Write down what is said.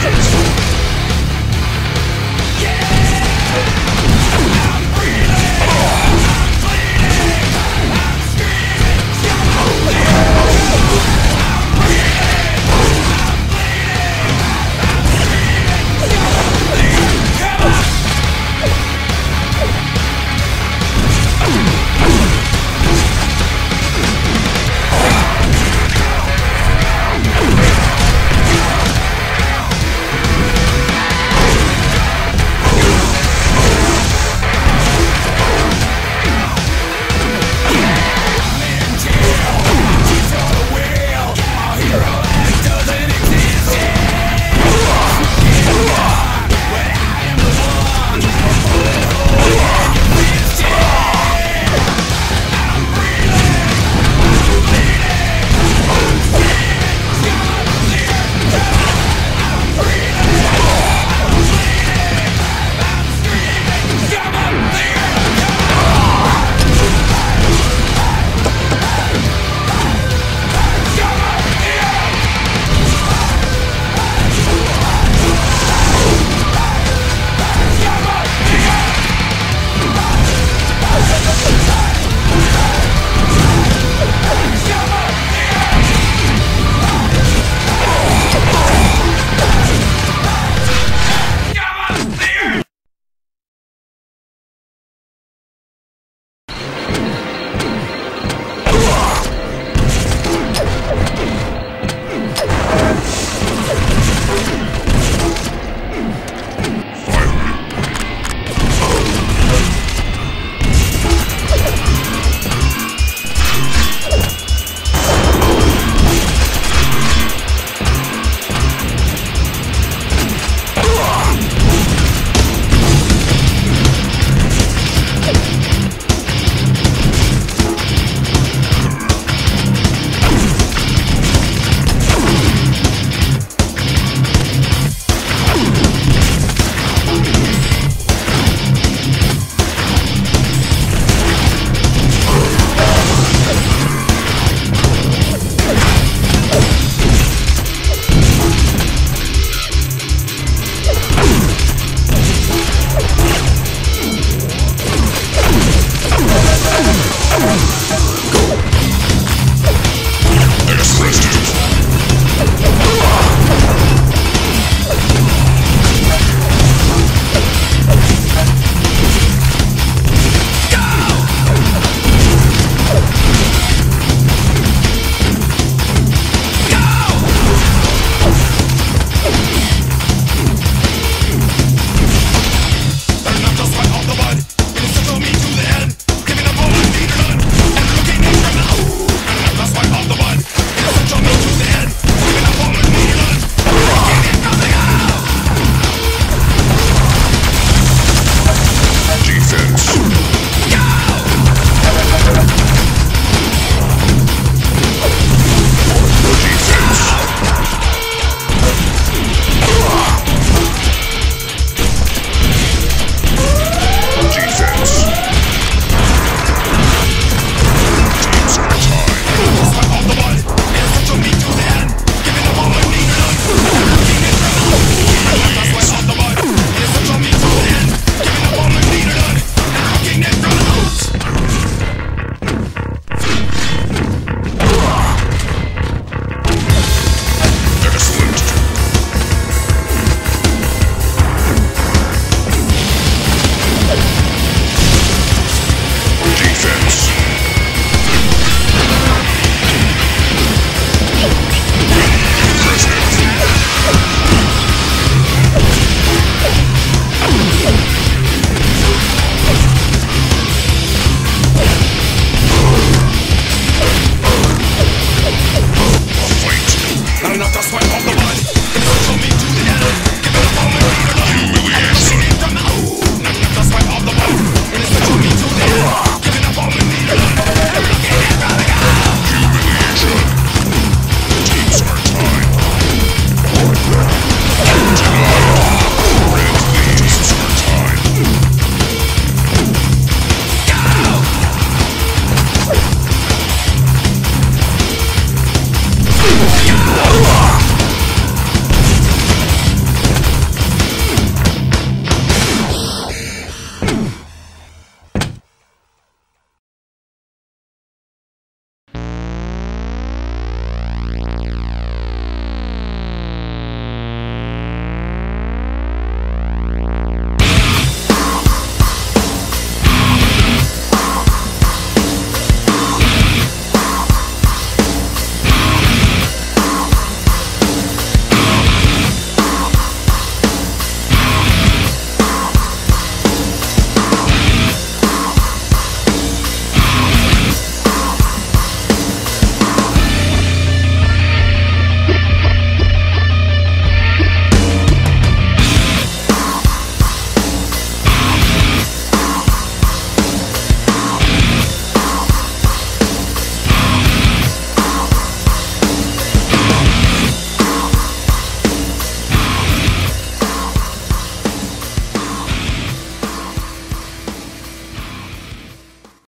Justice!